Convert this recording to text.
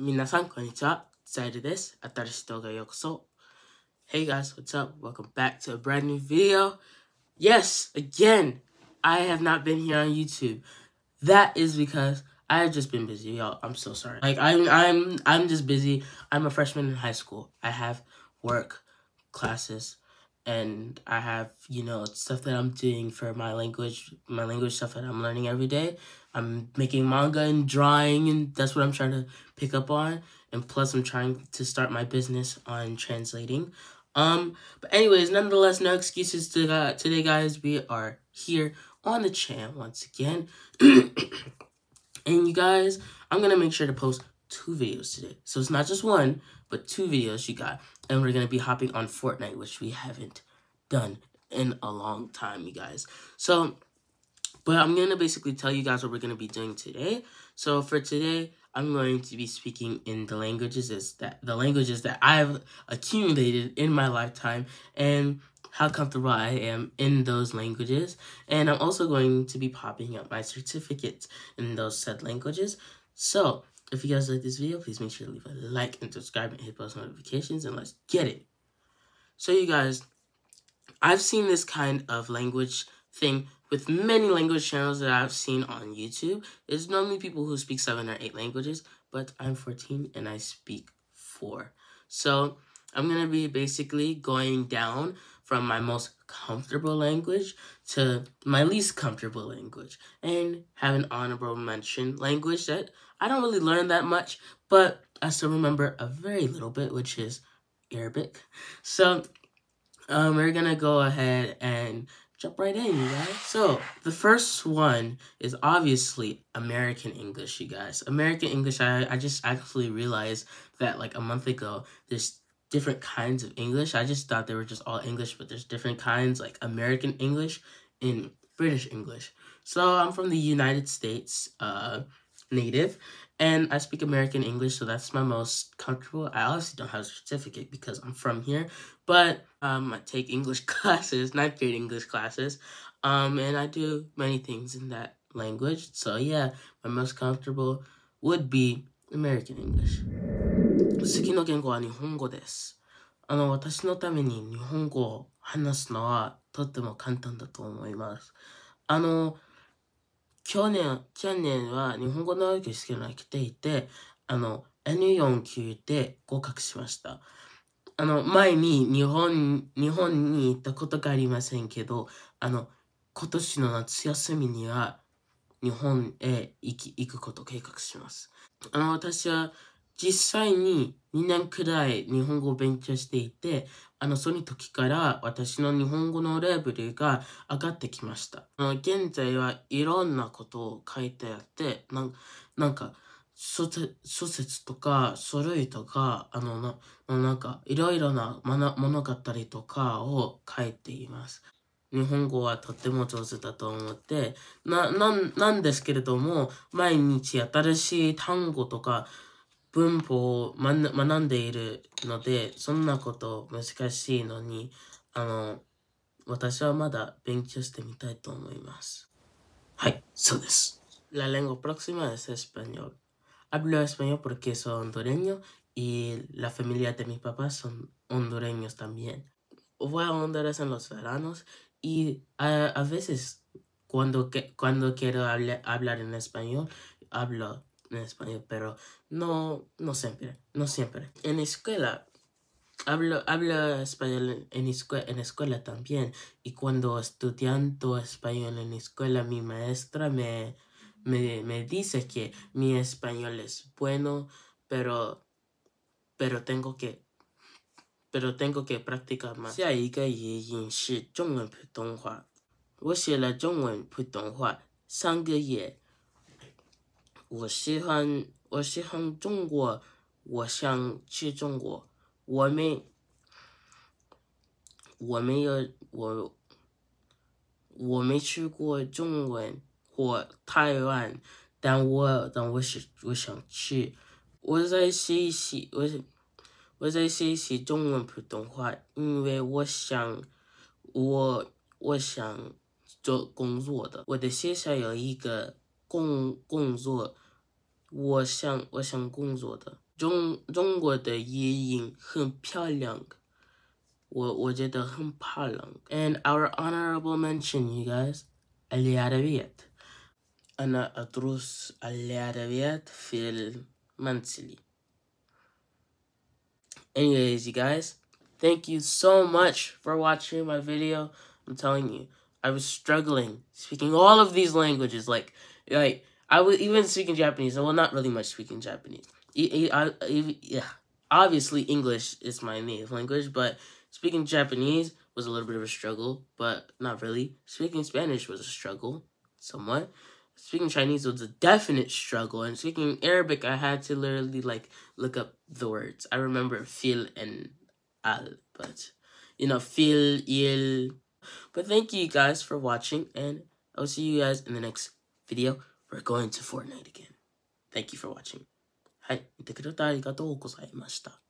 皆さん、こんにちは。ザイルです。新しい動画へようこそ。Hey guys, what's up? Welcome back to a brand new video. Yes, again, I have not been here on YouTube. That is because I have just been busy, y'all. I'm so sorry. Like I'm I'm I'm just busy. I'm a freshman in high school. I have work, classes, and I have, you know, stuff that I'm doing for my language, my language stuff that I'm learning every day. I'm making manga and drawing, and that's what I'm trying to pick up on. And plus, I'm trying to start my business on translating. Um, but anyways, nonetheless, no excuses to, uh, today, guys. We are here on the channel once again. and you guys, I'm gonna make sure to post two videos today. So it's not just one, but two videos you got. And we're going to be hopping on Fortnite, which we haven't done in a long time, you guys. So, but I'm going to basically tell you guys what we're going to be doing today. So for today, I'm going to be speaking in the languages that the languages that I've accumulated in my lifetime and how comfortable I am in those languages. And I'm also going to be popping up my certificates in those said languages. So if you guys like this video, please make sure to leave a like and subscribe and hit post notifications and let's get it. So you guys, I've seen this kind of language thing with many language channels that I've seen on YouTube. It's normally people who speak seven or eight languages, but I'm 14 and I speak four. So I'm going to be basically going down from my most comfortable language to my least comfortable language and have an honorable mention language that I don't really learn that much, but I still remember a very little bit, which is Arabic. So um, we're gonna go ahead and jump right in, you guys. So the first one is obviously American English, you guys. American English, I, I just actually realized that like a month ago, there's different kinds of English. I just thought they were just all English, but there's different kinds like American English and British English. So I'm from the United States, uh, native, and I speak American English, so that's my most comfortable. I obviously don't have a certificate because I'm from here, but um, I take English classes, ninth grade English classes, um, and I do many things in that language. So yeah, my most comfortable would be American English. 次の言語は日本語です。あの、私のために日本語を話すのはとっても簡単だと思います。あの、去年、去年は日本語の教室が来ていて、あの、N4 級で合格しました。あの、前に日本、日本に行ったことがありませんけど、あの、今年の夏休みには日本へ行き、行くことを計画します。あの、私は実際に2年くらい日本語を勉強していて、あの、その時から私の日本語のレベルが上がってきました。あの現在はいろんなことを書いてあって、なんか、諸説とか書類とか、あの、ななんか、いろいろな物語とかを書いています。日本語はとっても上手だと思って、な、な、なんですけれども、毎日新しい単語とか、文法を学んでいるので、そんなこと難しいのに、あの、私はまだ勉強してみたいと思います。はい、そうです。La lengua próxima es español. Hablo español porque soy hondureño y la familia de mis papás son hondureños también. Voy a Honduras en los veranos y a, a veces cuando, que, cuando quiero hablar, hablar en español, hablo en español, pero no, no siempre, no siempre. En escuela, hablo, hablo español en, escuela, en escuela también, y cuando estudiando español en escuela, mi maestra me, me, me dice que mi español es bueno, pero, pero tengo que pero tengo que practicar más. 下一个语音是中文普通话。我学了中文普通话三个月， 我喜欢我喜欢中国，我想去中国。我没我没有我我没去过中文或台湾，但我但我是我想去。我在学习我我在学习中文普通话，因为我想我我想做工作的。我的学校有一个工工作。我想我想工作的 中中国的夜莺很漂亮。我我觉得很漂亮。And our honorable mention, you guys, الأدبيات. أنا أدرس الأدبيات في المنزل. Anyways, you guys, thank you so much for watching my video. I'm telling you, I was struggling speaking all of these languages. Like, like I was even speaking Japanese. Well, not really much speaking Japanese. I, I, yeah, obviously English is my native language, but speaking Japanese was a little bit of a struggle, but not really. Speaking Spanish was a struggle, somewhat. Speaking Chinese was a definite struggle, and speaking Arabic, I had to literally like look up the words. I remember fil and al, but you know fil il. But thank you guys for watching, and I'll see you guys in the next video. We're going to Fortnite again. Thank you for watching. はい、見てくれてありがとうございました。